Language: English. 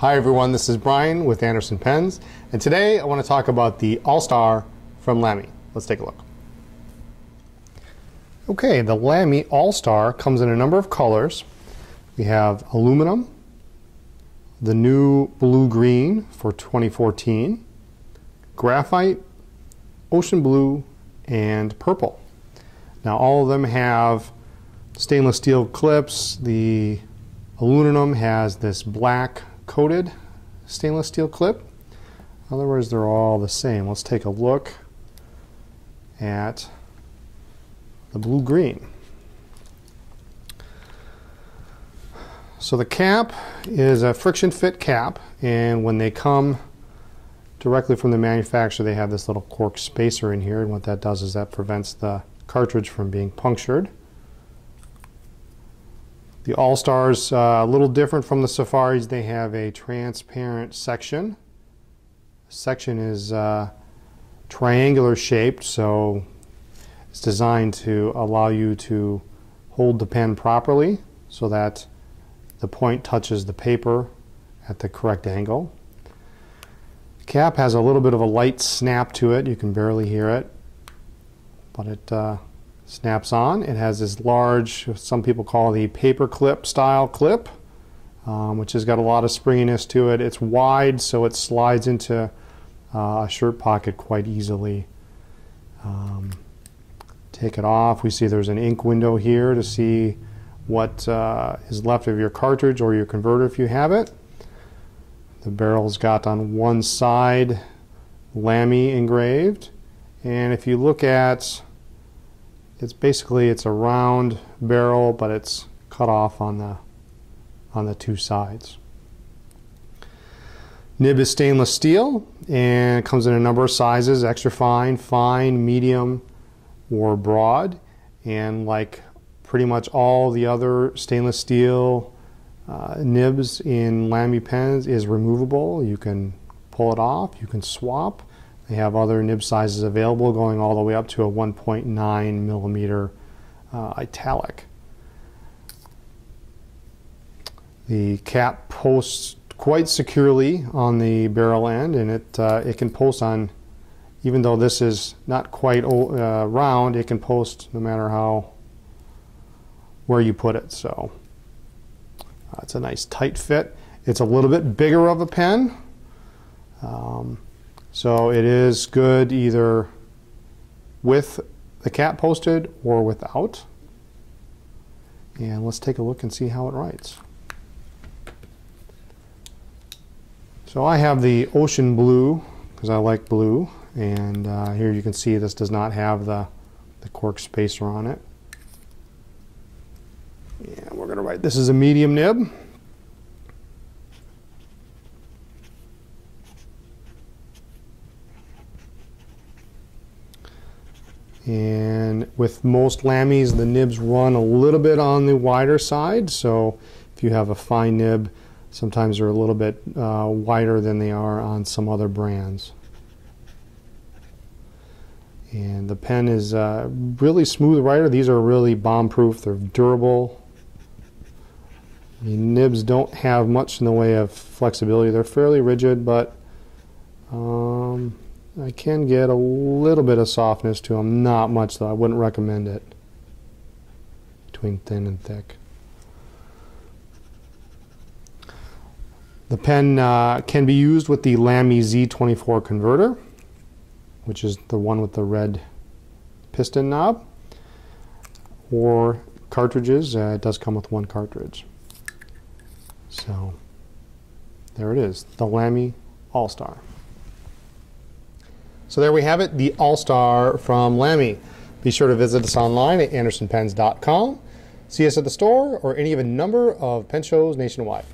Hi everyone, this is Brian with Anderson Pens, and today I want to talk about the AL-Star from Lamy. Let's take a look. Okay, the Lamy AL-Star comes in a number of colors. We have aluminum, the new blue-green for 2014, graphite, ocean blue, and purple. Now all of them have stainless steel clips. The aluminum has this black coated stainless steel clip. In other words, they're all the same. Let's take a look at the blue-green. So the cap is a friction fit cap and when they come directly from the manufacturer they have this little cork spacer in here and what that does is that prevents the cartridge from being punctured. The AL-Stars, uh, a little different from the Safaris, they have a transparent section. The section is uh, triangular shaped, so it's designed to allow you to hold the pen properly so that the point touches the paper at the correct angle. The cap has a little bit of a light snap to it. You can barely hear it, but it uh, snaps on. It has this large, some people call the paper clip style clip, um, which has got a lot of springiness to it. It's wide, so it slides into uh, a shirt pocket quite easily. Um, take it off. We see there's an ink window here to see what uh, is left of your cartridge or your converter if you have it. The barrel's got on one side Lamy engraved. And if you look at, it's basically, it's a round barrel, but it's cut off on the, on the two sides. Nib is stainless steel and comes in a number of sizes, extra fine, fine, medium, or broad. And like pretty much all the other stainless steel uh, nibs in Lamy pens is removable. You can pull it off, you can swap. They have other nib sizes available going all the way up to a 1.9 millimeter uh, italic. The cap posts quite securely on the barrel end and it, uh, it can post on, even though this is not quite uh, round, it can post no matter how where you put it. So uh, it's a nice tight fit. It's a little bit bigger of a pen. Um, so it is good either with the cap posted or without. And let's take a look and see how it writes. So I have the ocean blue because I like blue and uh, here you can see this does not have the, the cork spacer on it. And we're going to write this is a medium nib. And with most Lamys, the nibs run a little bit on the wider side. So if you have a fine nib, sometimes they're a little bit uh, wider than they are on some other brands. And the pen is uh, really smooth writer. These are really bomb proof. They're durable. The nibs don't have much in the way of flexibility. They're fairly rigid, but um, I can get a little bit of softness to them. Not much, though. I wouldn't recommend it between thin and thick. The pen uh, can be used with the Lamy Z24 converter, which is the one with the red piston knob, or cartridges. Uh, it does come with one cartridge. So there it is, the Lamy AL-Star. So there we have it, the AL-Star from Lamy. Be sure to visit us online at andersonpens.com. See us at the store or any of a number of pen shows nationwide.